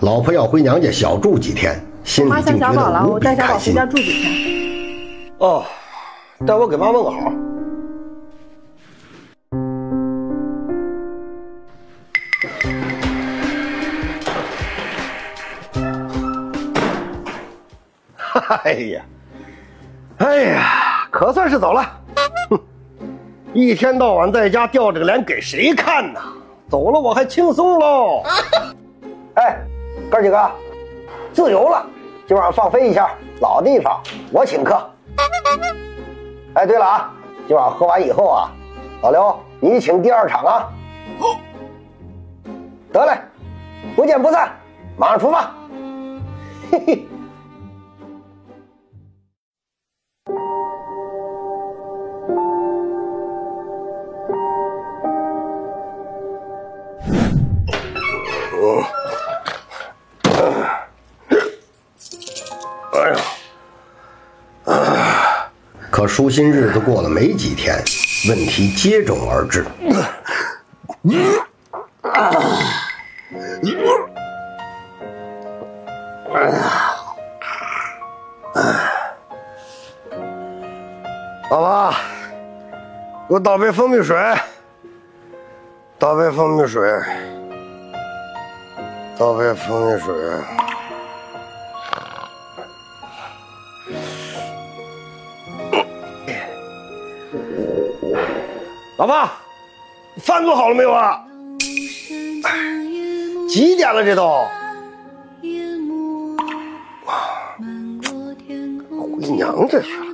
老婆要回娘家小住几天，心里妈竟觉想小宝了，得无比我带小宝开心。回家住几天。哦，代我给妈问个好。哎呀，哎呀，可算是走了。哼，一天到晚在家吊着个脸给谁看呢？走了我还轻松喽。哥几个，自由了，今晚上放飞一下，老地方我请客。哎，对了啊，今晚上喝完以后啊，老刘你请第二场啊。得嘞，不见不散，马上出发。嘿嘿。可舒心日子过了没几天，问题接踵而至。老婆，给我倒杯蜂蜜水，倒杯蜂蜜水，倒杯蜂蜜水。老婆，饭做好了没有啊？几点了？这都回娘家去了。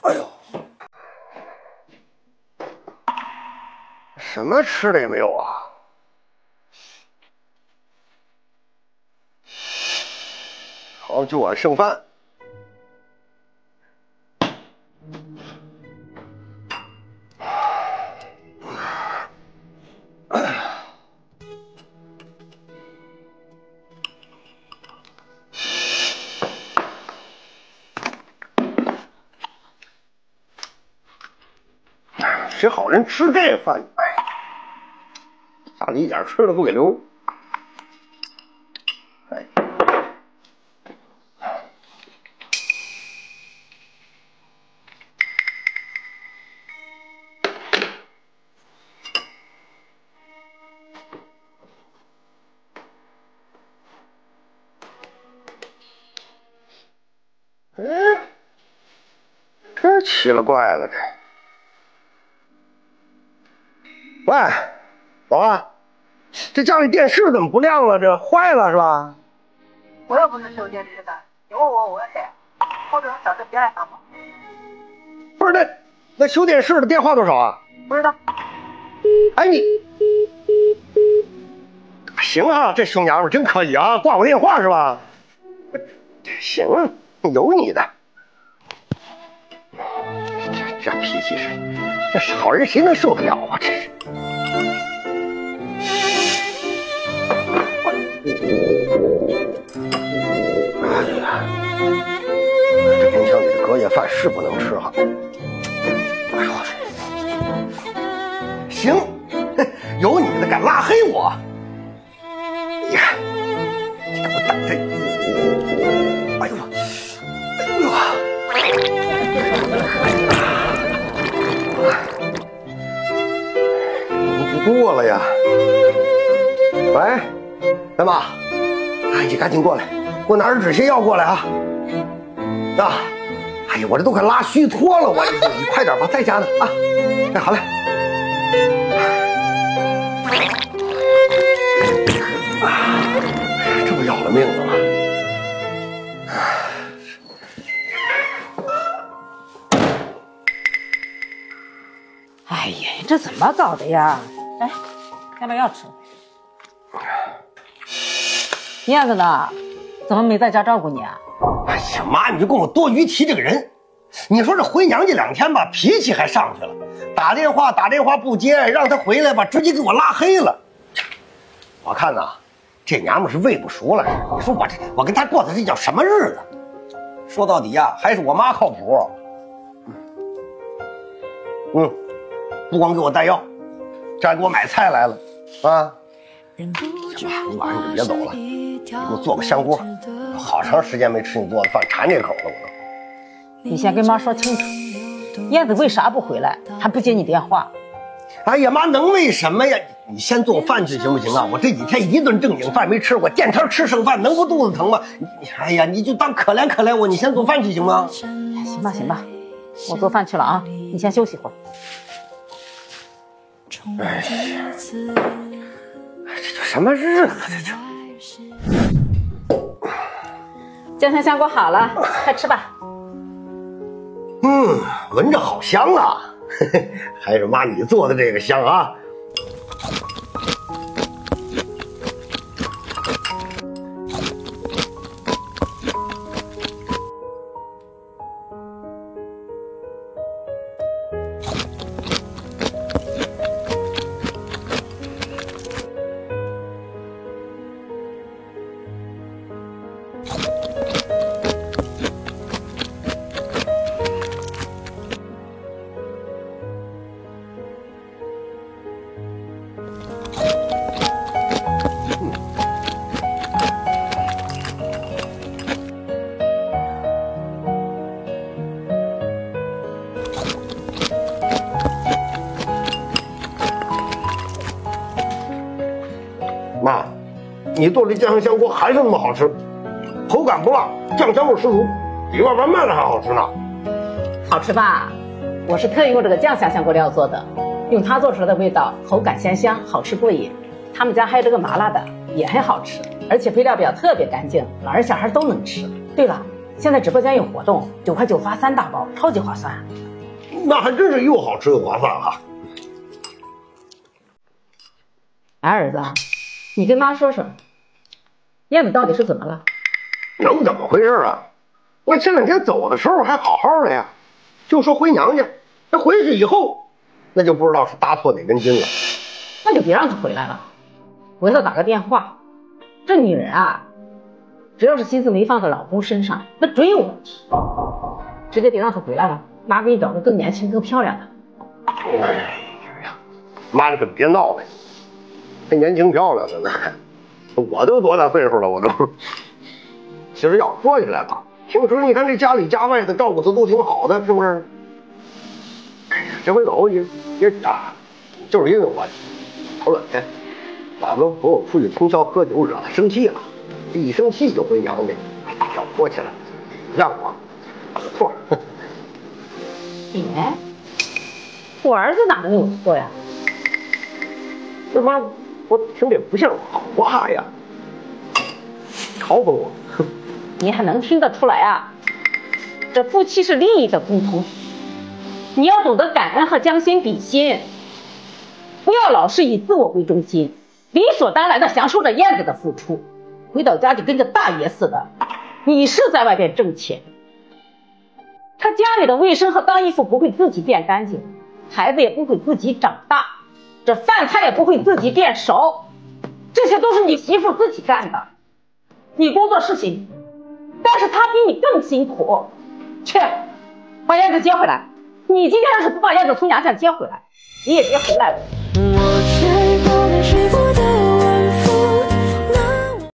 哎呦，什么吃的也没有啊！好，就碗剩饭。谁好人吃这饭？哎，家里一点吃的不给留。哎，哎，这奇了怪了，这。喂，老二，这家里电视怎么不亮了？这坏了是吧？我又不是修电视的，你问我我谁，或者找这别来烦我。不是那那修电视的电话多少啊？不知道，哎你，行啊，这熊娘们真可以啊，挂我电话是吧？行，有你的。这这脾气是，这是好人谁能受得了啊？这是。哎呀，这冰箱里的隔夜饭是不能吃哈。哎呦，行，有你的敢拉黑我？妈，哎，你赶紧过来，给我拿点止泻药过来啊！啊，哎呀，我这都快拉虚脱了，我你你快点吧，在家呢啊！哎，好嘞。啊，这不要了命了吗？哎呀，这怎么搞的呀？哎，要不要吃？燕子呢？怎么没在家照顾你啊？哎呀妈，你就跟我多余提这个人。你说这回娘家两天吧，脾气还上去了，打电话打电话不接，让他回来吧，直接给我拉黑了。我看呐，这娘们是胃不熟了。你说我这我跟她过的这叫什么日子？说到底呀，还是我妈靠谱。嗯，不光给我带药，这还给我买菜来了。啊，行吧，你晚上就别走了，你给我做个香锅，好长时间没吃你做的饭，馋这口了我都。你先跟妈说清楚，燕子为啥不回来，还不接你电话？哎呀妈，能为什么呀？你先做饭去行不行啊？我这几天一顿正经饭没吃，我见天吃剩饭，能不肚子疼吗？你哎呀，你就当可怜可怜我，你先做饭去行吗？行吧行吧，我做饭去了啊，你先休息会儿。哎呀，这叫什么日子这这？酱香香锅好了，快吃吧。嗯，闻着好香啊！嘿嘿，还是妈你做的这个香啊！妈，你做的酱香香锅还是那么好吃，口感不辣，酱香味十足，比外边卖的还好吃呢。好吃吧？我是特意用这个酱香香锅料做的，用它做出来的味道，口感鲜香，好吃过瘾。他们家还有这个麻辣的，也很好吃，而且配料表特别干净，老人小孩都能吃。对了，现在直播间有活动，九块九发三大包，超级划算。那还真是又好吃又划算哈、哎，儿子，你跟妈说说，燕子到底是怎么了？能怎么回事啊？我这两天走的时候还好好的呀，就说回娘家，那回去以后，那就不知道是搭错哪根筋了。那就别让她回来了，回头打个电话。这女人啊，只要是心思没放在老公身上，那准有问题。直接别让她回来了，妈给你找个更年轻、更漂亮的。哎呀，妈你可别闹了，还年轻漂亮的呢，我都多大岁数了，我都。其实要说起来吧，平时你看这家里家外的照顾的都挺好的，是不是？哎呀，这回走也也啊，就是因为我头两天老跟朋友出去通宵喝酒，惹他生气了，这一生气就回娘家，要说起来，让我有错。你，我儿子哪能有错呀？这妈，我听着不像好话呀，嘲讽我。哼 你还能听得出来啊？这夫妻是利益的共同体，你要懂得感恩和将心比心，不要老是以自我为中心，理所当然的享受着燕子的付出，回到家就跟个大爷似的。你是在外边挣钱，他家里的卫生和脏衣服不会自己变干净，孩子也不会自己长大，这饭菜也不会自己变熟，这些都是你媳妇自己干的。你工作是行，但是他比你更辛苦。去，把燕子接回来。你今天要是不把燕子从娘家接回来，你也别回来了。我吹过的水果